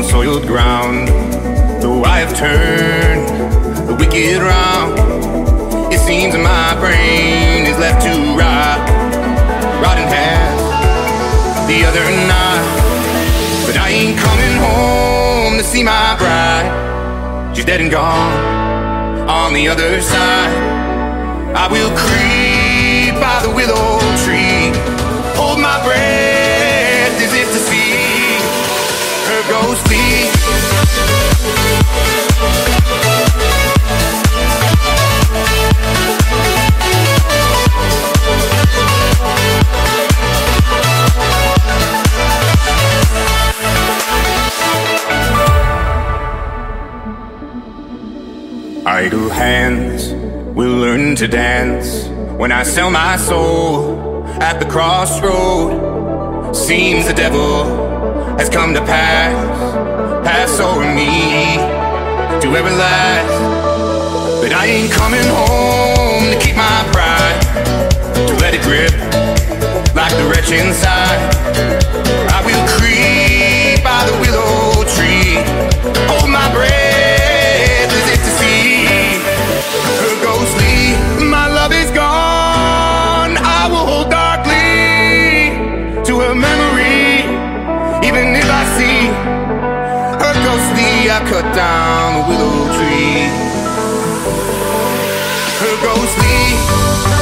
unsoiled ground. Though I have turned the wicked round, it seems my brain is left to rot, rot in half, the other not. But I ain't coming home to see my bride. She's dead and gone on the other side. I will creep by the willow Idle hands will learn to dance when I sell my soul at the crossroad. Seems the devil has come to pass, pass over me to everlast. But I ain't coming home to keep my pride, to let it grip like the wretch inside. I will hold darkly to her memory, even if I see her ghostly. I cut down the willow tree. Her ghostly.